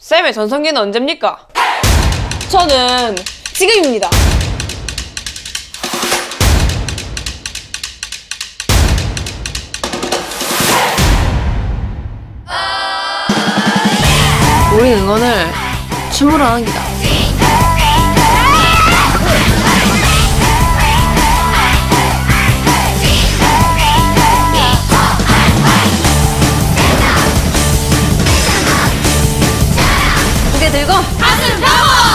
쌤의 전성기는 언제입니까? 저는 지금입니다. 우리 응원을 춤으로 하는 기다. 고개 들고 가슴 펴고